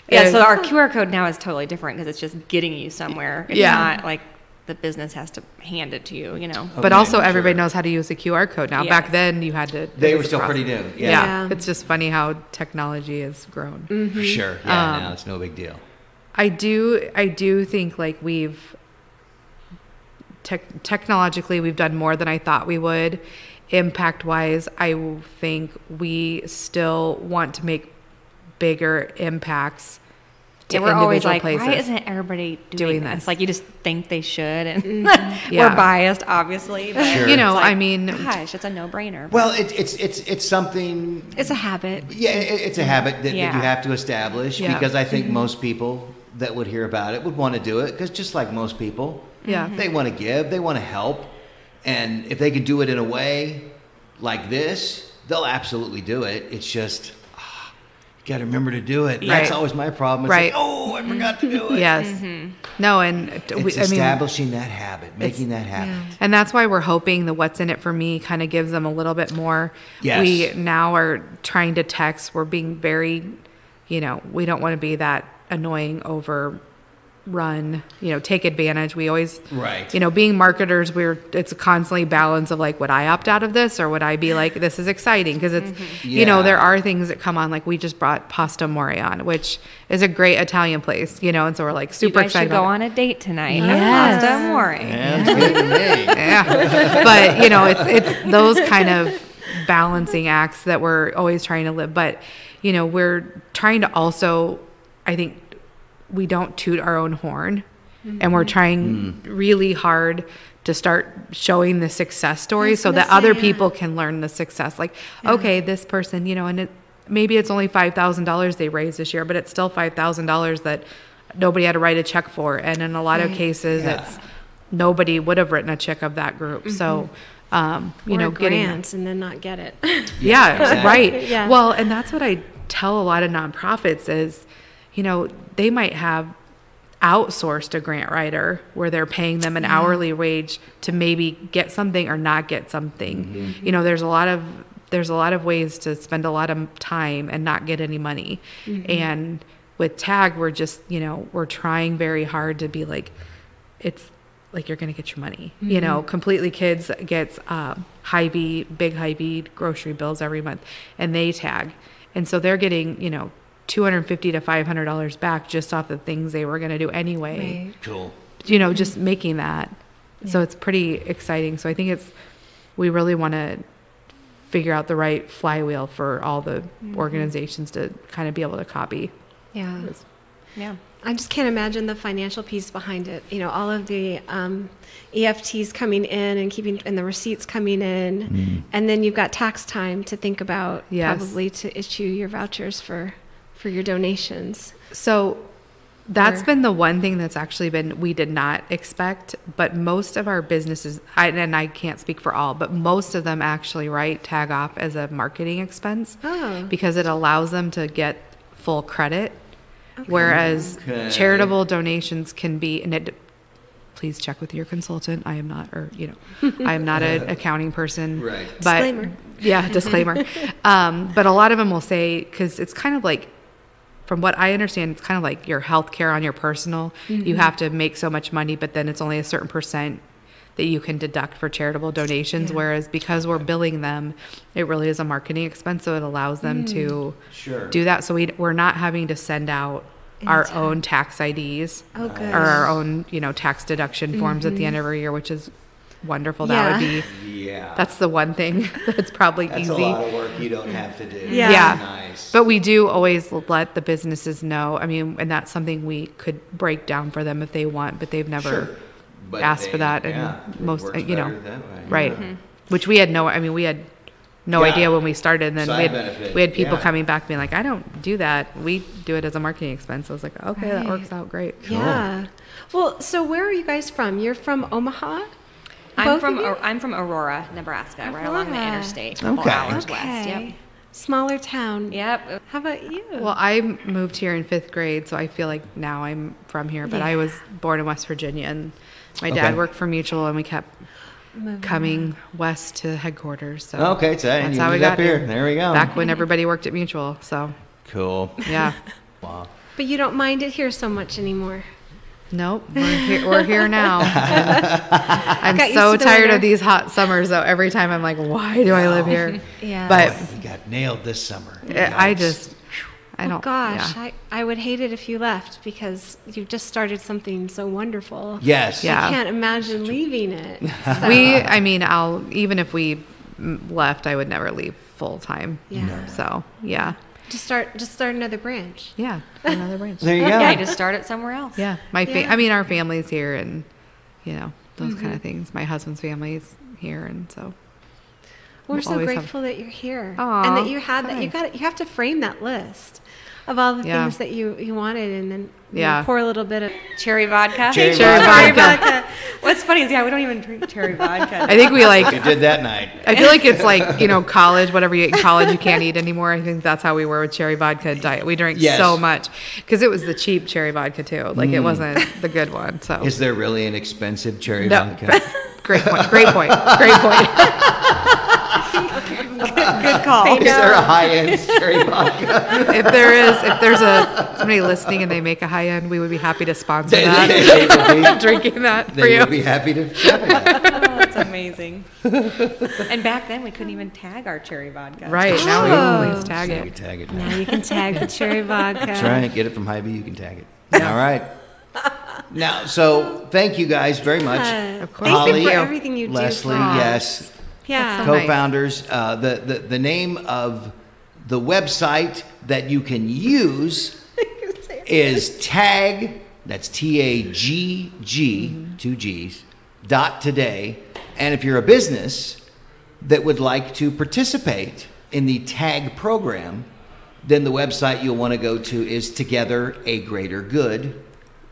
Yeah, And- so our QR code now is totally different because it's just getting you somewhere. It's Yeah. not like the business has to hand it to you, you know. but also sure. everybody knows how to use the QR code now. Back then you had to. They were still process. pretty new. Yeah. Yeah. Yeah. It's just funny how technology has grown. For sure. Yeah, Um, now it's no big deal. I do I do think like we've tech, technologically we've done more than I thought we would. Impact wise, I think we still want to make bigger impacts to Yeah, we're always like, places. why isn't everybody doing, Doing this? this. Like you just think they should, and mm-hmm. Yeah. we're biased, obviously. But Sure. you know, like, I mean, gosh, it's a no-brainer. Well, it, it's it's it's something. It's a habit. Yeah, it, it's a habit that, that you have to establish Yeah. because I think mm-hmm. most people that would hear about it would want to do it because just like most people, Yeah. Mm-hmm. they want to give, they want to help, and if they can do it in a way like this, they'll absolutely do it. It's just. You got to remember to do it. That's always my problem. It's Right. like, oh, I forgot to do it. yes, mm-hmm. no, and we, It's I mean, establishing that habit, making that happen. And that's why we're hoping the what's in it for me kind of gives them a little bit more. Yes. We now are trying to text. We're being very, you know, we don't want to be that annoying over run, you know, take advantage. We always, Right. you know, being marketers, we're, it's a constantly balance of like, would I opt out of this or would I be like, this is exciting? Because it's, you know, there are things that come on, like we just brought Pasta Amore on, which is a great Italian place, you know, and so we're like you super guys excited. should go about it. on a date tonight. Yes. Pasta amore. Yeah, it's good to me. yeah but you know it's it's those kind of balancing acts that we're always trying to live but you know we're trying to also i think we don't toot our own horn and we're trying really hard to start showing the success stories so that say, other yeah. people can learn the success like okay this person you know and it maybe it's only $5000 they raised this year but it's still $5000 that nobody had to write a check for and in a lot of cases Yeah. it's nobody would have written a check of that group. So um, you or know, a getting and then not get it. yeah, exactly. right. Yeah. Well, and that's what I tell a lot of nonprofits is, you know, they might have outsourced a grant writer where they're paying them an mm-hmm. hourly wage to maybe get something or not get something. Mm-hmm. You know, there's a lot of there's a lot of ways to spend a lot of time and not get any money. Mm-hmm. And with TAGG, we're just, you know, we're trying very hard to be like it's like you're gonna get your money. You know, completely kids gets um, Hy-Vee, big Hy-Vee grocery bills every month, and they tag, and so they're getting you know two hundred fifty to five hundred dollars back just off the things they were gonna do anyway. Right. Cool. You know, just making that. So it's pretty exciting. So I think it's we really want to figure out the right flywheel for all the organizations to kind of be able to copy. Yeah. Yeah. I just can't imagine the financial piece behind it. You know, all of the um, EFTs coming in and keeping and the receipts coming in, and then you've got tax time to think about Yes. probably to issue your vouchers for for your donations. So that's Or- been the one thing that's actually been we did not expect, but most of our businesses, I, and I can't speak for all, but most of them actually write TAGG off as a marketing expense Oh. because it allows them to get full credit. Whereas Okay. charitable donations can be, and it, please check with your consultant. I am not, or you know, I am not an accounting person. Right. But Disclaimer. yeah, disclaimer. um, but a lot of them will say because it's kind of like from what I understand, it's kind of like your health care on your personal. You mm-hmm. have to make so much money, but then it's only a certain percent that you can deduct for charitable donations. Whereas because we're billing them, it really is a marketing expense. So it allows them to mm. Sure. do that. So we, we're not having to send out our Anytime. own tax IDs Oh, or our own, you know, tax deduction forms at the end mm-hmm. of every year, which is wonderful. That would be, Yeah. that's the one thing that's probably That's easy. a lot of work you don't have to do. Yeah. Yeah. Nice. But we do always let the businesses know. I mean, and that's something we could break down for them if they want, but they've never Sure. But asked they- for that. And yeah, it most, works you know, better that way. right. Mm-hmm. Which we had no, I mean, we had no Yeah. idea when we started. And then Side we had, benefit, we had people yeah. coming back being like, I don't do that. We do it as a marketing expense. I was like, okay, that works out great. Yeah. Well, so where are you guys from? You're from Omaha? I'm Both from of you? I'm from Aurora, Nebraska, right along the interstate, a couple Okay. hours Okay. west. Yep. Smaller town. Yep. How about you? Well, I moved here in fifth grade, so I feel like now I'm from here. But I was born in West Virginia, and my Okay. dad worked for Mutual, and we kept Moving coming west to headquarters. So Okay, so that's how we got up here. There we go. Back when everybody worked at Mutual. So Cool. yeah, Wow. But you don't mind it here so much anymore. Nope, we're here, we're here now. I'm so to the tired of these hot summers, though. Every time I'm like, why do I live here? Yeah. But You got nailed this summer. I just, I oh don't. gosh, yeah. I, I would hate it if you left because you just started something so wonderful. Yes. Yeah. I can't imagine leaving it. So, we, I mean, I'll even if we left, I would never leave full time. Yeah. So yeah, just start just start another branch. yeah, another branch. There you go. Yeah, just start it somewhere else. Yeah, my fa- Yeah. I mean, our family's here, and you know those kind of Mm-hmm. things. My husband's family's here, and so We're We'll so always have- grateful that you're here Aw, and that you had so that. You nice. got you have to frame that list of all the Yeah. things that you you wanted, and then you know, Yeah. pour a little bit of Cherry vodka. Cherry Cherry vodka. vodka. What's funny is yeah, we don't even drink cherry vodka. I think we You like. did that night. I feel like it's like you know college. Whatever you eat in college, you can't eat anymore. I think that's how we were with cherry vodka diet. We drank Yes. so much because it was the cheap cherry vodka too. Like it mm. wasn't the good one. So Is there really an expensive cherry No. vodka? great point. Great point. Great point. Good call. Is there a high-end cherry vodka? if there is, if there's a somebody listening and they make a high end, we would be happy to sponsor They, that. they would be, Drinking that for they you. would be happy to have it. Oh, that's amazing. and back then we couldn't even tag our cherry vodka. Right now we Oh. always tag So you it. tag it now. now you can tag the cherry vodka. That's right. Get it from Hy-Vee. You can tag it. All right. Now, so thank you guys very much. Uh, Of course. Thank you for everything you Leslie, do. for us. yes, Yeah. so co-founders. Uh, the, the the name of the website that you can use is TAGG. That's T A G G two G's dot today. And if you're a business that would like to participate in the TAGG program, then the website you'll want to go to is together a greater good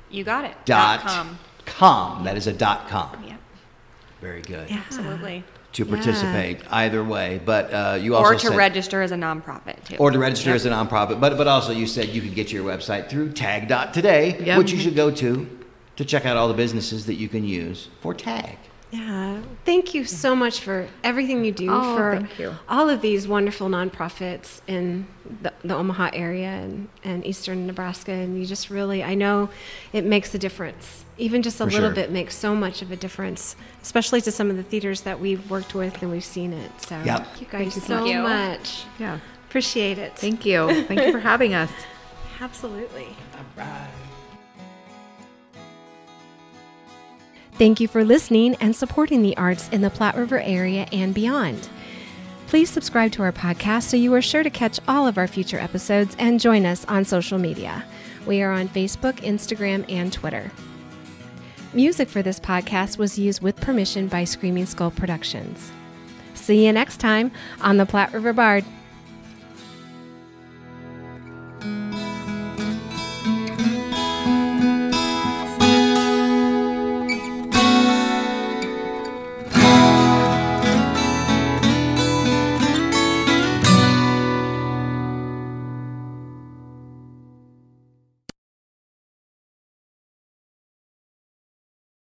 You got it. dot com. com. That is a dot com. Yeah, Very good. Yeah. absolutely. To participate either way. But uh, you also or to said, register as a nonprofit too. or to register Yep. as a nonprofit. But but also you said you could get to your website through tagg.today, Yep. which you should go to to check out all the businesses that you can use for TAGG. Yeah. Thank you so much for everything you do Oh, for you. all of these wonderful nonprofits in the, the Omaha area and, and eastern Nebraska. And you just really, I know it makes a difference. Even just a For little sure. bit makes so much of a difference, especially to some of the theaters that we've worked with and we've seen it. So Yep. thank you guys you, so thank you. much. Yeah. Appreciate it. Thank you. Thank you for having us. Absolutely. Thank you for listening and supporting the arts in the Platte River area and beyond. Please subscribe to our podcast so you are sure to catch all of our future episodes and join us on social media. We are on Facebook, Instagram, and Twitter. Music for this podcast was used with permission by Screaming Skull Productions. See you next time on the Platte River Bard.